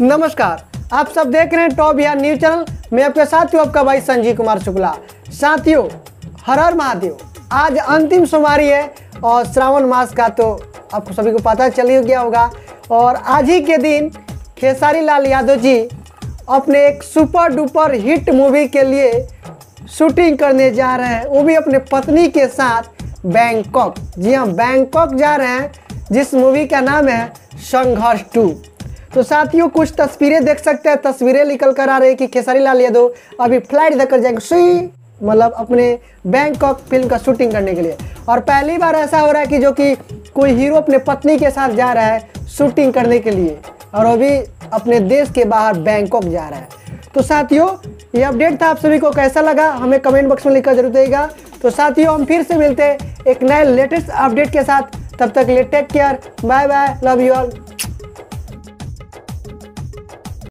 नमस्कार, आप सब देख रहे हैं टॉप बिहार न्यूज़ चैनल। मैं आपके साथ हूँ आपका भाई संजीव कुमार शुक्ला। साथियों हर हर महादेव, आज अंतिम सोमवारी है और श्रावण मास का तो आपको सभी को पता चल ही गया होगा। और आज ही के दिन खेसारी लाल यादव जी अपने एक सुपर डुपर हिट मूवी के लिए शूटिंग करने जा रहे हैं। वो भी अपने पत्नी के साथ बैंकॉक। जी हाँ बैंकॉक जा रहे हैं, जिस मूवी का नाम है संघर्ष टू। तो साथियों, कुछ तस्वीरें देख सकते हैं। तस्वीरें निकल कर आ रही है कि खेसारी लाल यादव अभी फ़्लाइट देकर जाएँगे सुई मतलब अपने बैंकॉक फ़िल्म का शूटिंग करने के लिए। और पहली बार ऐसा हो रहा है कि जो कि कोई हीरो अपने पत्नी के साथ जा रहा है शूटिंग करने के लिए, और वो भी अपने देश के बाहर बैंकॉक जा रहा है। तो साथियों, ये अपडेट था आप सभी को कैसा लगा? हमें कमेंट बॉक्स में लिखकर ज़रूर देगा। तो साथियों, हम फिर से मिलते हैं एक नए लेटेस्ट अपडेट के साथ। तब तक ले take care. Bye bye. Love you all.